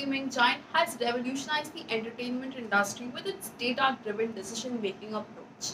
streaming giant has revolutionized the entertainment industry with its data driven decision making approach.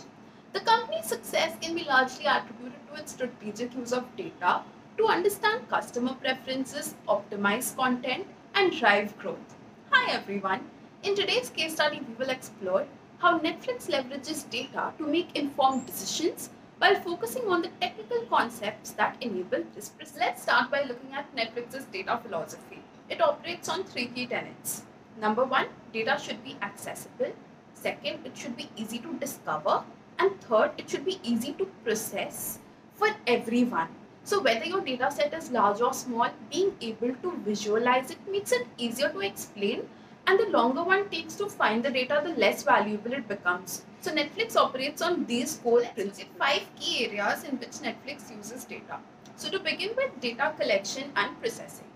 The company's success can be largely attributed to its strategic use of data to understand customer preferences, optimize content, and drive growth. Hi everyone. In today's case study, we will explore how Netflix leverages data to make informed decisions while focusing on the technical concepts that enable this. Let's start by looking at Netflix's data philosophy. It operates on three key tenets. Number one, data should be accessible. Second, it should be easy to discover. And third, it should be easy to process for everyone. So whether your data set is large or small, being able to visualize it makes it easier to explain and the longer one takes to find the data, the less valuable it becomes. So Netflix operates on these core principles. Five key areas in which Netflix uses data. So to begin with data collection and processing.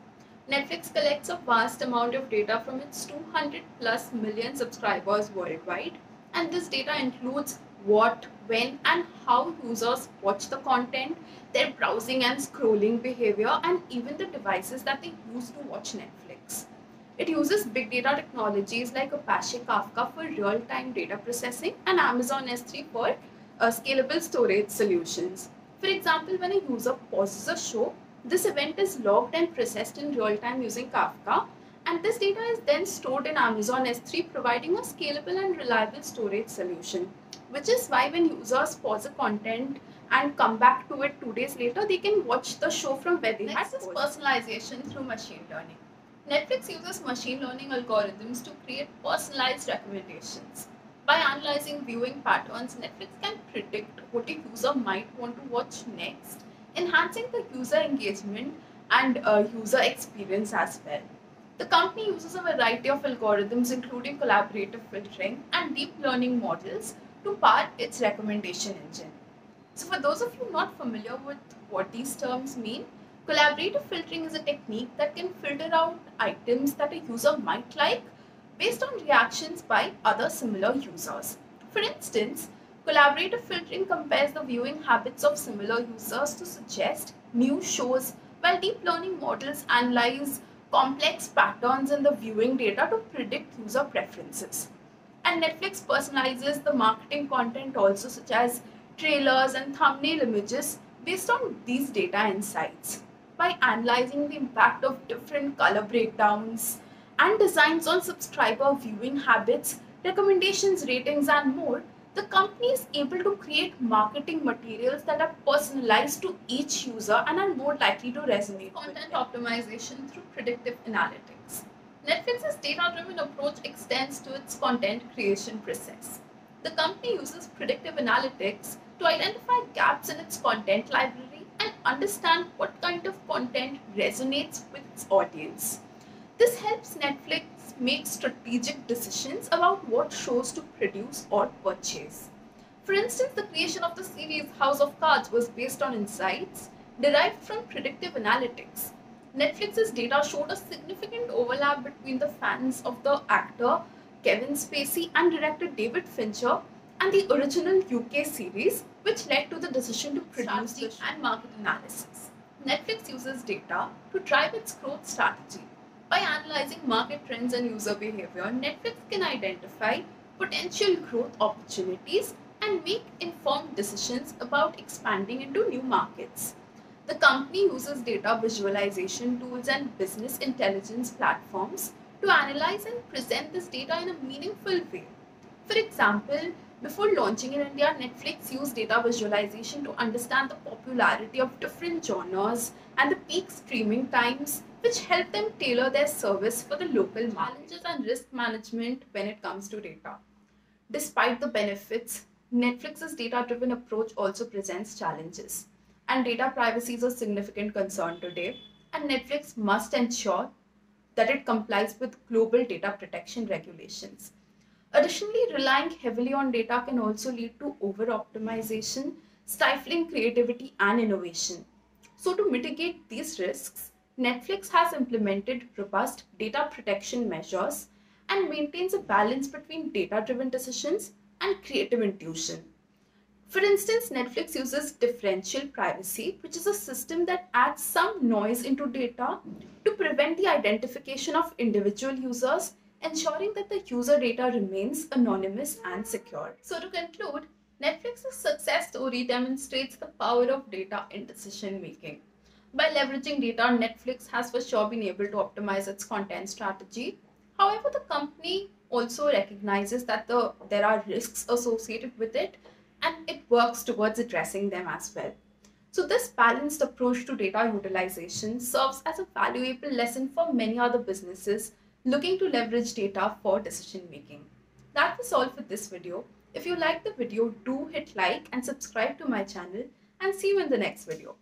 Netflix collects a vast amount of data from its 200 plus million subscribers worldwide and this data includes what, when and how users watch the content, their browsing and scrolling behavior and even the devices that they use to watch Netflix. It uses big data technologies like Apache Kafka for real-time data processing and Amazon S3 for uh, scalable storage solutions. For example, when a user pauses a show, this event is logged and processed in real time using Kafka and this data is then stored in Amazon S3 providing a scalable and reliable storage solution which is why when users pause a content and come back to it two days later they can watch the show from where they Next had is personalization through machine learning. Netflix uses machine learning algorithms to create personalized recommendations. By analyzing viewing patterns, Netflix can predict what a user might want to watch next, enhancing the user engagement and uh, user experience as well. The company uses a variety of algorithms, including collaborative filtering and deep learning models, to power its recommendation engine. So, for those of you not familiar with what these terms mean, Collaborative filtering is a technique that can filter out items that a user might like based on reactions by other similar users. For instance, collaborative filtering compares the viewing habits of similar users to suggest new shows, while deep learning models analyze complex patterns in the viewing data to predict user preferences. And Netflix personalizes the marketing content also such as trailers and thumbnail images based on these data insights by analyzing the impact of different color breakdowns and designs on subscriber viewing habits, recommendations, ratings, and more, the company is able to create marketing materials that are personalized to each user and are more likely to resonate. Content optimization through predictive analytics. Netflix's data driven approach extends to its content creation process. The company uses predictive analytics to identify gaps in its content library and understand what kind of content resonates with its audience. This helps Netflix make strategic decisions about what shows to produce or purchase. For instance, the creation of the series House of Cards was based on insights derived from predictive analytics. Netflix's data showed a significant overlap between the fans of the actor Kevin Spacey and director David Fincher and the original UK series, which led to the decision to produce the and market analysis. Netflix uses data to drive its growth strategy. By analyzing market trends and user behavior, Netflix can identify potential growth opportunities and make informed decisions about expanding into new markets. The company uses data visualization tools and business intelligence platforms to analyze and present this data in a meaningful way. For example, before launching in India, Netflix used data visualization to understand the popularity of different genres and the peak streaming times, which helped them tailor their service for the local market. challenges and risk management when it comes to data. Despite the benefits, Netflix's data driven approach also presents challenges. And data privacy is a significant concern today, and Netflix must ensure that it complies with global data protection regulations. Additionally, relying heavily on data can also lead to over optimization, stifling creativity and innovation. So, to mitigate these risks, Netflix has implemented robust data protection measures and maintains a balance between data driven decisions and creative intuition. For instance, Netflix uses differential privacy, which is a system that adds some noise into data to prevent the identification of individual users, ensuring that the user data remains anonymous and secure. So, to conclude, Netflix's success story demonstrates the power of data in decision making. By leveraging data, Netflix has for sure been able to optimize its content strategy. However, the company also recognizes that the, there are risks associated with it and it works towards addressing them as well. So, this balanced approach to data utilization serves as a valuable lesson for many other businesses looking to leverage data for decision making. That was all for this video. If you liked the video, do hit like and subscribe to my channel and see you in the next video.